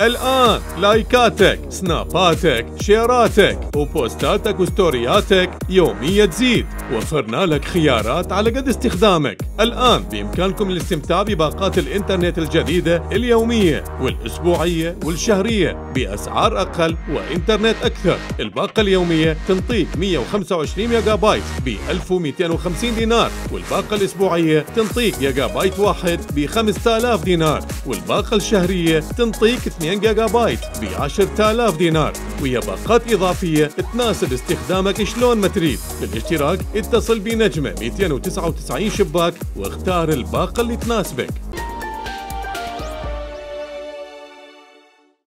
الآن لايكاتك سناباتك شيراتك وبوستاتك وستورياتك يوميا تزيد. وفرنا لك خيارات على قد استخدامك. الآن بإمكانكم الاستمتاع بباقات الإنترنت الجديدة اليومية والأسبوعية والشهرية بأسعار أقل وإنترنت أكثر. الباقة اليومية تنطيك 125 ميجا بايت ب 1250 دينار. والباقة الأسبوعية تنطيك جيجا بايت واحد ب 5000 دينار. والباقة الشهرية تنطيك 2 جيجا بايت ب 10000 دينار وهي باقات إضافية تناسب استخدامك شلون ما تريد. للاشتراك اتصل بنجمة 299 شباك واختار الباقة اللي تناسبك.